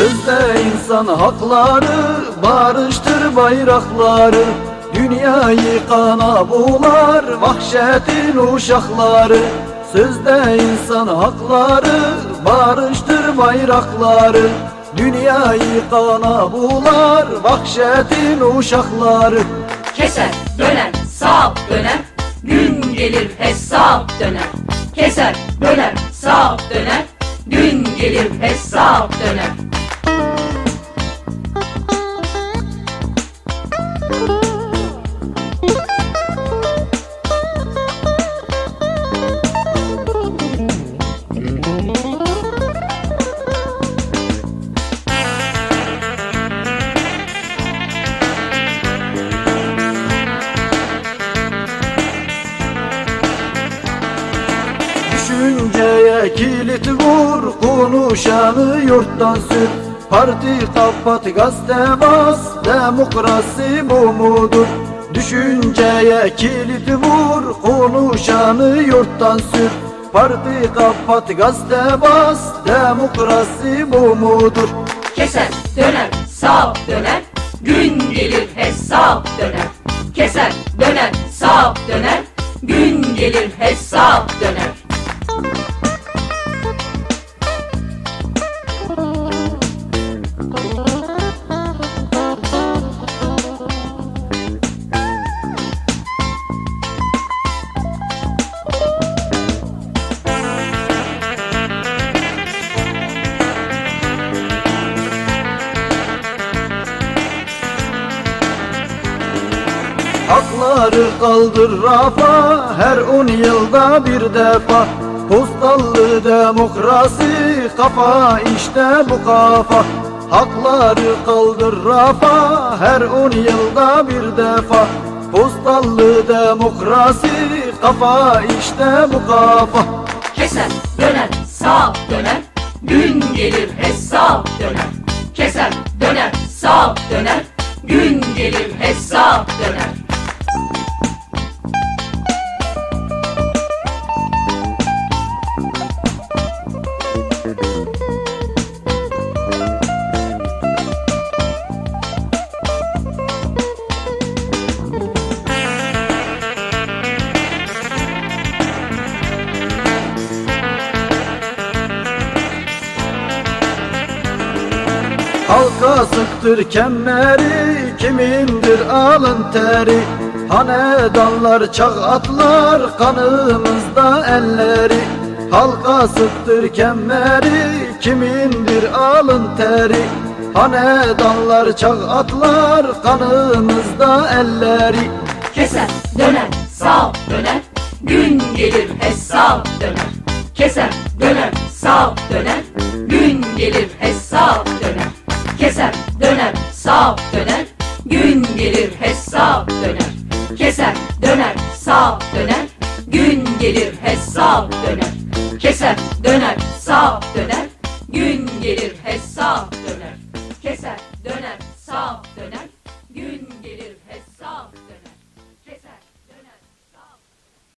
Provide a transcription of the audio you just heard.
Sözde insan hakları Barıştır bayrakları. Dünyayı kana bular Vahşetin uşakları. Sözde insan hakları Barıştır bayrakları. Dünyayı kana bular Vahşetin uşakları. Keser, döner, sağ döner. Gün gelir hesap döner. Keser, döner, sağ döner. Gün gelir hesap döner Düşünceye kilit vur Konuşanı yurttan sür. Parti kapat gazete bas Demokrasi bu mudur? Düşünceye kilit vur Konuşanı yurttan sür. Parti kapat gazete bas Demokrasi bu mudur? Keser, döner, sağ döner Gün gelir hesap döner. Keser, döner, sağ döner Gün gelir hesap döner Hakları kaldır rafa her on yılda bir defa. Postallı demokrasi kafa işte bu kafa. Hakları kaldır rafa her on yılda bir defa. Postallı demokrasi kafa işte bu kafa. Keser, döner, sağ döner. Gün gelir hesap döner. Keser, Halka sıktır kemmeri kimindir alın teri? Hanedanlar çağ atlar kanımızda elleri. Halka sıktır kemmeri kimindir alın teri? Hanedanlar çağ atlar kanımızda elleri. Keser, döner, sağ döner. Gün gelir hesap döner. Keser, döner, sağ döner. Gün gelir hesap sağ döner. Gün gelir hesap döner. Keser, döner, sağ döner. Gün gelir hesap döner. Keser, döner, sağ döner. Gün gelir hesap